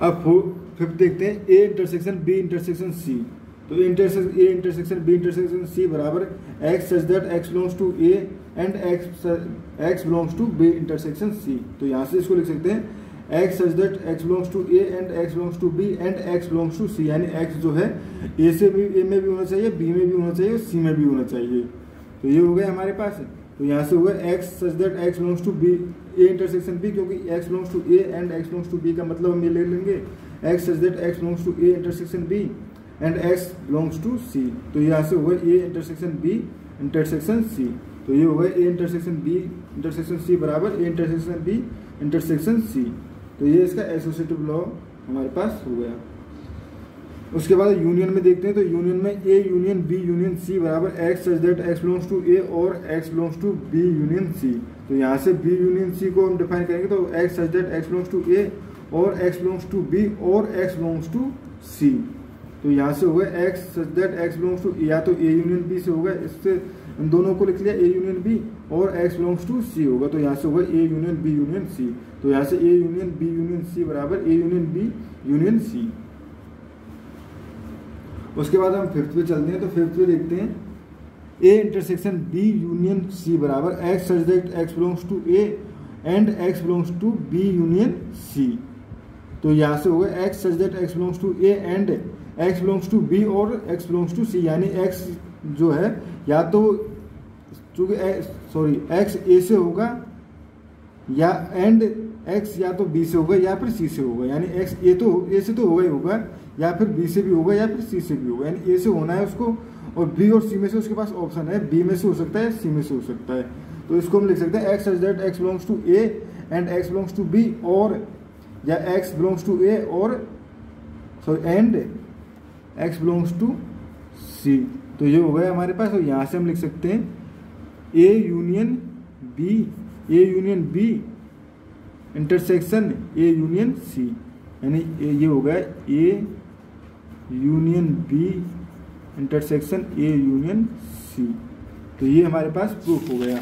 अब फिफ्थ देखते हैं A intersection B intersection C तो intersection A intersection B intersection C बराबर X such that X belongs to A and X X belongs to B intersection C तो यहाँ से इसको लिख सकते हैं X such that X belongs to A and X belongs to B and X belongs to C यानी x जो है ए से भी ए में भी होना चाहिए बी में भी होना चाहिए सी में भी होना चाहिए। तो ये हो गया हमारे पास। तो यहाँ से होगा X such that X belongs to B A intersection B क्योंकि X belongs to A and X belongs to B का मतलब हम ये ले लेंगे। X such that X belongs to A intersection B and X belongs to C तो यहाँ से होगा A intersection B intersection C तो ये होगा A intersection B intersection C बराबर A intersection B intersection C तो ये इसका एसोसिएटिव लॉ हमारे पास हो गया। उसके बाद यूनियन में देखते हैं तो यूनियन में A union B union C बराबर X such that X belongs to A और X belongs to B union C तो यहाँ से बी यूनियन सी को हम डिफाइन करेंगे तो X such that X belongs to A और एक्स बिलोंग्स टू बी और एक्स बिलोंग्स टू सी तो यहाँ से होगा X such that X belongs to या तो ए यूनियन बी से होगा, इससे इन दोनों को लिख लिया ए यूनियन बी और एक्स बिलोंग्स टू सी होगा तो यहाँ से होगा A union B union C तो यहाँ से A union B union C बराबर A union B union C उसके बाद हम फिफ्थ पे चलते हैं तो फिफ्थ पे देखते हैं। A intersection B union C बराबर X such X belongs to A and X belongs to B union C तो यहाँ से होगा X such X belongs to A and X belongs to B और एक्स बिलोंग्स टू सी यानी x जो है, या तो चूँकि सॉरी एक्स ए से होगा या एंड एक्स या तो बी से होगा या फिर सी से होगा। यानी एक्स ए तो ए से तो होगा ही होगा, या फिर बी से भी होगा या फिर सी से भी होगा। यानी ए से होना है उसको, और बी और सी में से उसके पास ऑप्शन है। बी में से हो सकता है सी में से हो सकता है। तो इसको हम लिख सकते हैं X as that X belongs to A and X belongs to B और, या एक्स बिलोंग्स टू ए और sorry and X belongs to C तो ये हो गया हमारे पास, और यहाँ से हम लिख सकते हैं A union B A union B intersection A union C, यानी ये हो गया A union B, intersection A union C. तो ये हमारे पास प्रूफ हो गया।